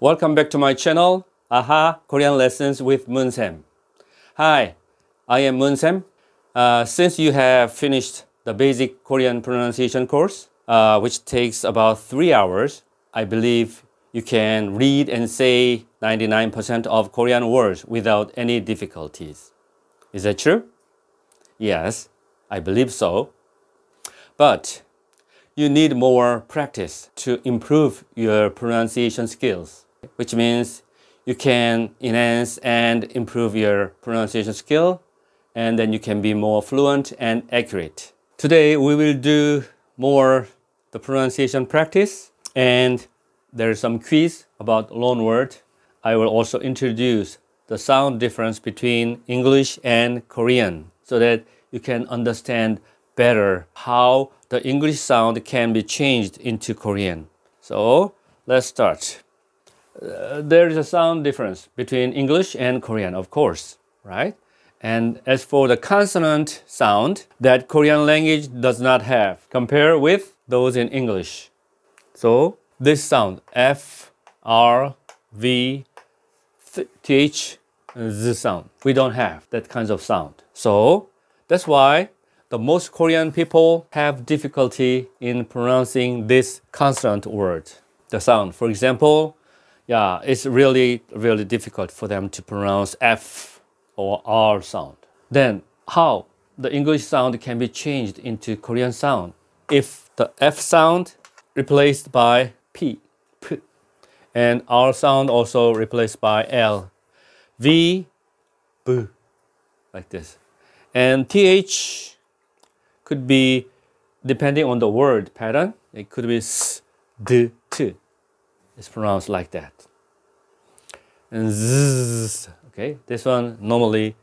Welcome back to my channel, AHA Korean Lessons with Moonsam. Hi, I am Moonsam. Uh, since you have finished the basic Korean pronunciation course, uh, which takes about three hours, I believe you can read and say 99% of Korean words without any difficulties. Is that true? Yes, I believe so. But you need more practice to improve your pronunciation skills, which means you can enhance and improve your pronunciation skill, and then you can be more fluent and accurate. Today we will do more the pronunciation practice and there's some quiz about loan word. I will also introduce the sound difference between English and Korean so that you can understand better how the English sound can be changed into Korean. So let's start. There is a sound difference between English and Korean, of course, right? And as for the consonant sound that Korean language does not have, compare with those in English. So this sound, F, R, V, th, Z sound, we don't have that kinds of sound. So that's why the most Korean people have difficulty in pronouncing this consonant word, the sound. For example, yeah, it's really, really difficult for them to pronounce F or R sound. Then how the English sound can be changed into Korean sound? If the F sound replaced by P, P and R sound also replaced by L, V, B, like this. And TH could be depending on the word pattern. It could be s, d, t. It's pronounced like that. And z, okay, this one normally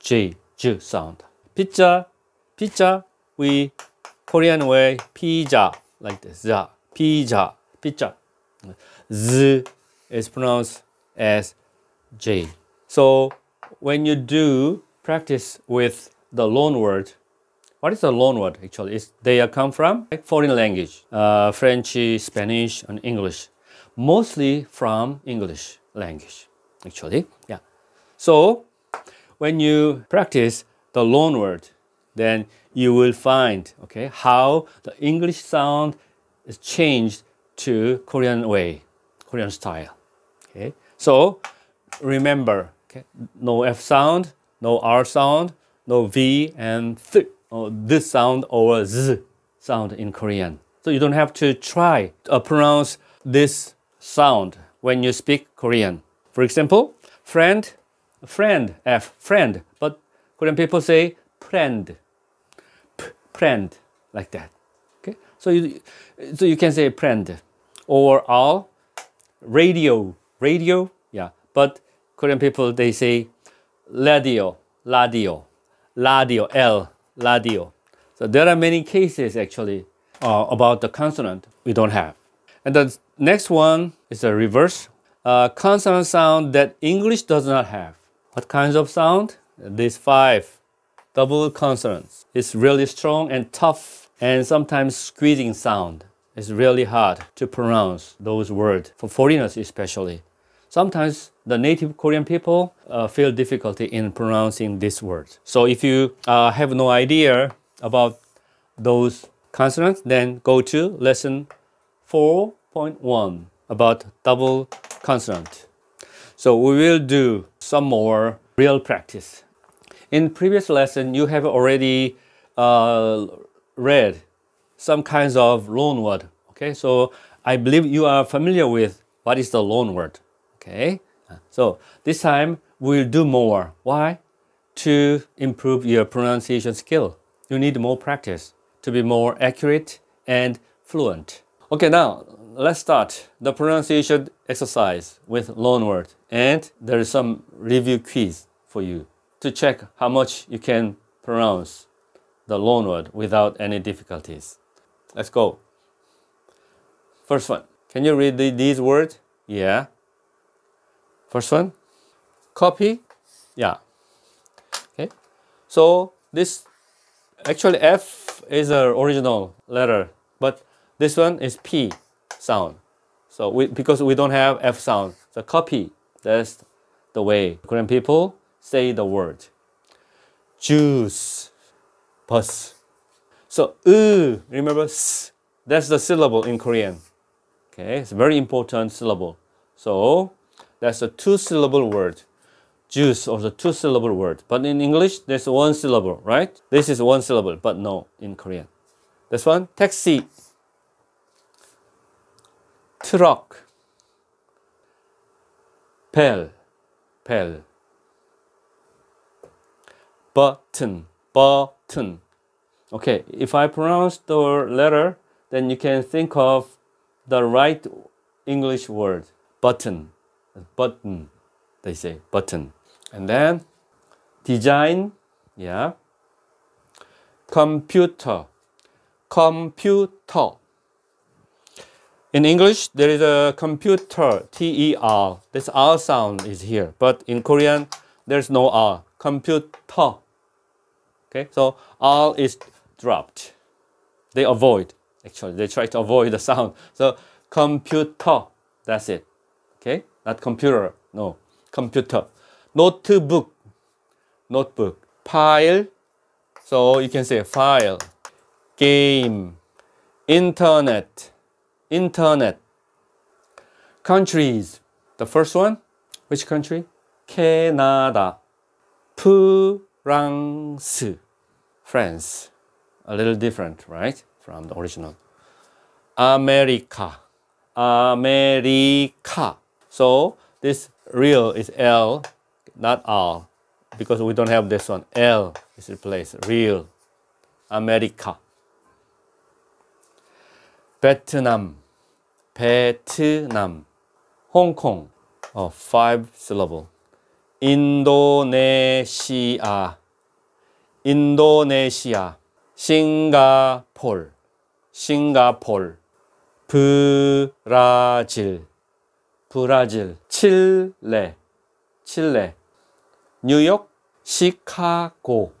j, j sound. Pizza, pizza, we Korean way pizza like this. Ja, pizza, pizza. Z is pronounced as j. So when you do practice with the loan word, what is a loan word actually? Is they come from foreign language, uh, French, Spanish, and English, mostly from English language actually. Yeah. So when you practice the loan word, then you will find okay how the English sound is changed to Korean way, Korean style. Okay. So remember, okay, no F sound, no R sound, no V and th this sound or z sound in Korean. So you don't have to try to pronounce this sound when you speak Korean. For example, friend, friend, F, friend, but Korean people say friend, friend, like that. Okay, so you, so you can say friend, or R, radio, radio, yeah. But Korean people they say radio, radio, radio, L, radio. So there are many cases actually uh, about the consonant we don't have. And the next one is the reverse. Uh, consonant sound that English does not have. What kinds of sound? These five double consonants. It's really strong and tough and sometimes squeezing sound. It's really hard to pronounce those words, for foreigners especially. Sometimes the native Korean people uh, feel difficulty in pronouncing these words. So if you uh, have no idea about those consonants, then go to lesson 4.1 about double consonant. So we will do some more real practice. In previous lesson, you have already uh, read some kinds of loan word. Okay, so I believe you are familiar with what is the loan word. Okay, uh, so this time we'll do more. Why? To improve your pronunciation skill. You need more practice to be more accurate and fluent. Okay, now let's start the pronunciation exercise with loanword. And there is some review quiz for you to check how much you can pronounce the loanword without any difficulties. Let's go. First one. Can you read the, these words? Yeah. First one, copy. Yeah. Okay. So this actually F is an original letter, but this one is P sound. So we, because we don't have F sound, so copy. That's the way Korean people say the word. Juice, bus. So u, remember s, that's the syllable in Korean. Okay, it's a very important syllable. So that's a two syllable word. Juice also two syllable word. But in English, there's one syllable, right? This is one syllable, but no in Korean. This one, taxi. Truck. Bell. Bell. Button. Button. Okay, if I pronounce the letter, then you can think of the right English word. Button. Button. They say button. And then design, yeah. Computer, computer. In English, there is a computer, T-E-R. This R sound is here. But in Korean, there's no R. Computer. Okay, so R is dropped. They avoid, actually, they try to avoid the sound. So computer, that's it. Okay, not computer, no, computer. Notebook, notebook, file, so you can say file, game, internet, internet, countries. The first one, which country? Canada, France, France. A little different, right, from the original. America, America. So this real is L, not R, because we don't have this one. L is replaced, real. America. Vietnam, Vietnam, Hong Kong, five syllable. Indonesia. Indonesia. Singapore. Singapore. Brazil. 브라질. 칠레. 칠레. 뉴욕, 시카고,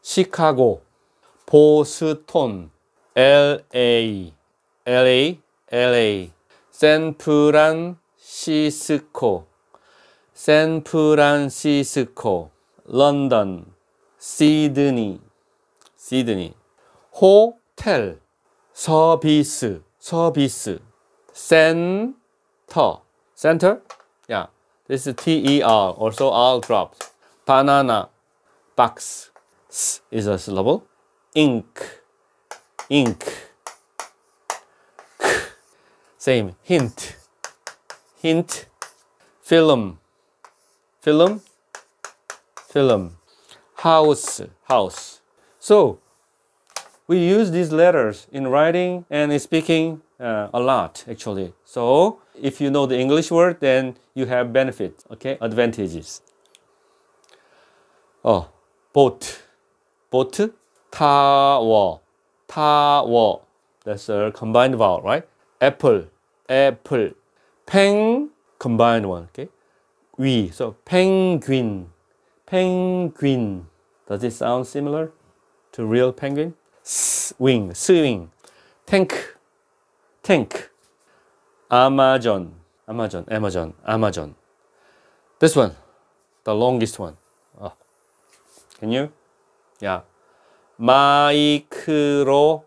시카고, 보스톤, LA, LA, LA, 샌프란시스코, 샌프란시스코, 런던, 시드니, 시드니, 호텔, 서비스, 서비스, 센 Tall center. Yeah, this is T-E-R, also R drops. Banana, box, S is a syllable. Ink, ink. K, same, hint, hint. Film, film, film. House, house. So, we use these letters in writing and in speaking uh, a lot actually. So if you know the English word, then you have benefit, okay, advantages. Oh, boat, boat, tower, tower. That's a combined vowel, right? Apple, apple, pen, combined one, okay? We, so penguin, penguin. Does it sound similar to real penguin? 스윙, 스윙, 탱크, 탱크, 아마존, 아마존, 아마존, 아마존. This one, the longest one. Oh. Can you? Yeah. 마이크로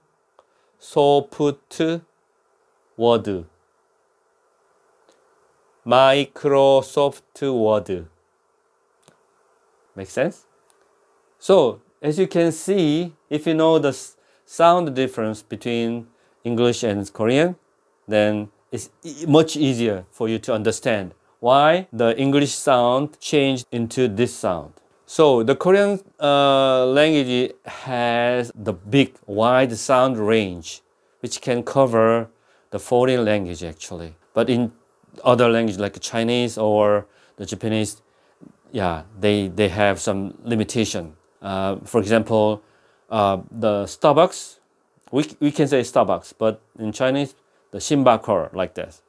소프트 워드 마이크로소프트 워드 Make sense? So as you can see, if you know the sound difference between English and Korean, then it's much easier for you to understand why the English sound changed into this sound. So the Korean uh, language has the big, wide sound range, which can cover the foreign language actually. But in other language like Chinese or the Japanese, yeah, they, they have some limitation. Uh, for example, uh, the Starbucks we, we can say Starbucks, but in Chinese, the Shimbakor, like this.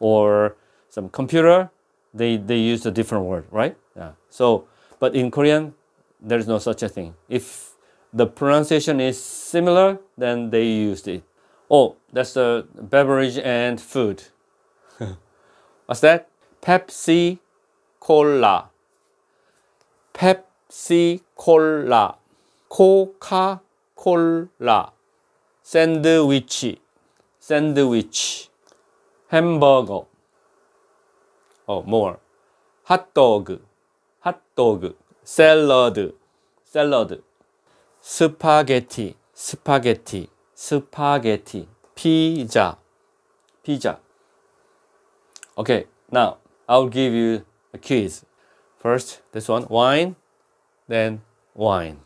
Or some computer, they, they use a different word, right? Yeah. So, but in Korean, there's no such a thing. If the pronunciation is similar, then they used it. Oh, that's the beverage and food. What's that? Pepsi Cola. Pepsi Cola. Coca Cola. Sandwich. Sandwich. Hamburger. Oh, more. Hot dog. Hot dog. Salad. Salad. Spaghetti. Spaghetti. Spaghetti. Pizza. Pizza. Okay, now I'll give you a quiz. First, this one, wine, then wine,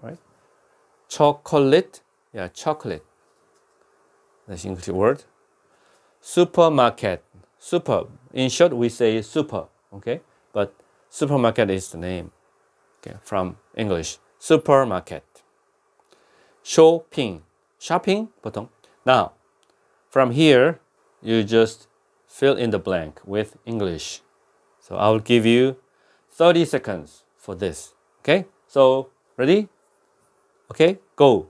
right? Chocolate, yeah, chocolate. That's English word. Supermarket, super. In short, we say super, okay? But supermarket is the name, okay, from English. Supermarket. Shopping, shopping, 보통. Now, from here, you just fill in the blank with English. So I'll give you 30 seconds for this. Okay? So, ready? Okay, go.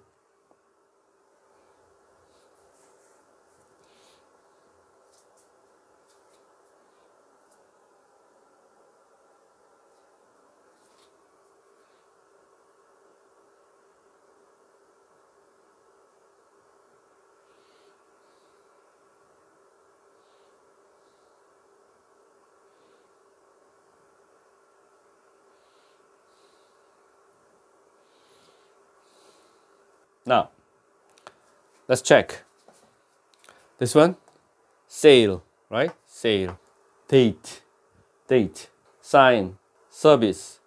Now, let's check. This one, sale, right? Sale. Date, date. Sign, service,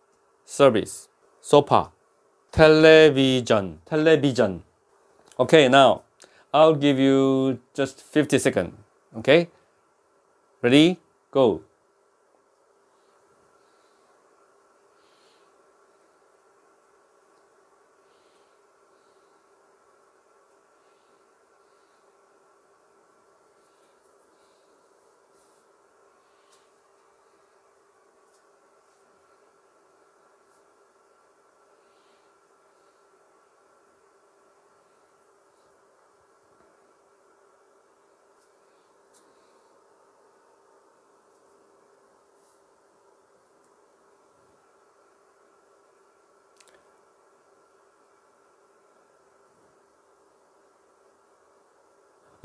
service. Sofa, television, television. Okay, now I'll give you just 50 seconds. Okay? Ready? Go.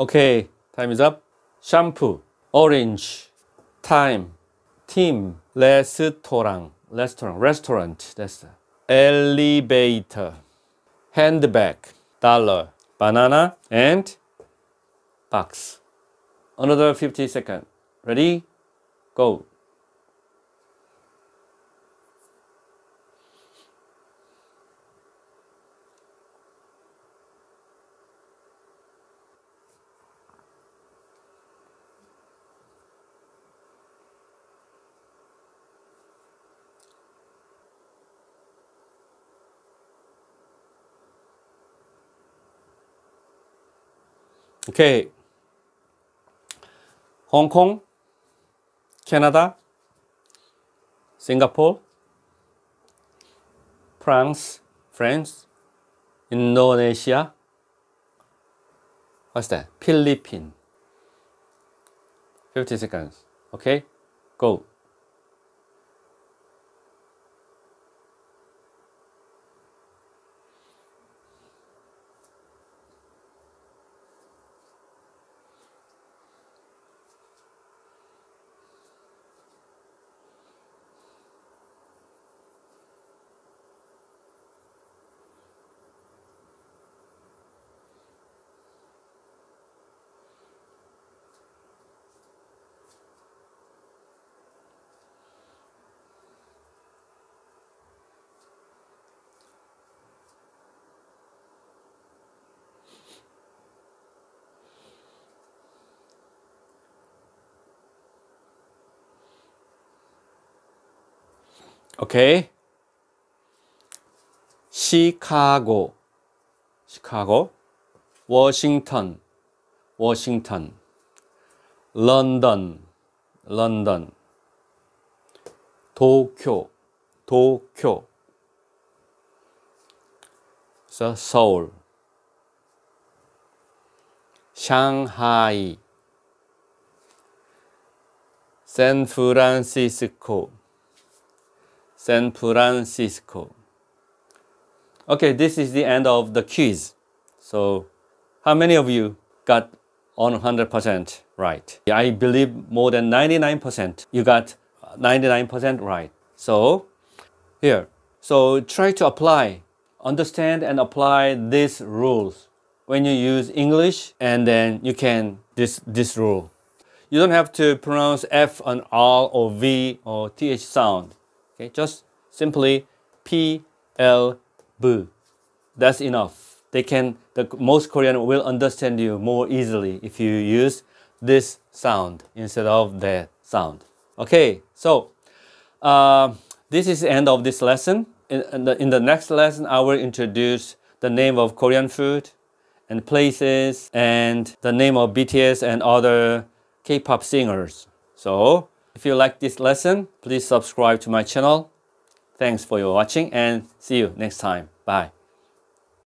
Okay, time is up. Shampoo, orange, time, team, restaurant, restaurant, restaurant. That's the elevator, handbag, dollar, banana, and box. Another 50 seconds. Ready? Go. Okay. Hong Kong, Canada, Singapore, France, France, Indonesia. What's that? Philippines. 50 seconds. Okay? Go. Okay. 시카고, 시카고, 워싱턴, 워싱턴, 런던, 런던, 도쿄, 도쿄, so 서울, San Francisco, San Francisco. Okay, this is the end of the quiz. So, how many of you got 100% right? I believe more than 99% you got 99% right. So, here, so try to apply, understand and apply these rules when you use English and then you can this this rule. You don't have to pronounce F and R or V or TH sound. Okay, just simply P L B. That's enough. They can the most Korean will understand you more easily if you use this sound instead of that sound. Okay, so uh, this is the end of this lesson. In, in, the, in the next lesson, I will introduce the name of Korean food and places and the name of BTS and other K-pop singers. So if you like this lesson, please subscribe to my channel. Thanks for your watching and see you next time. Bye.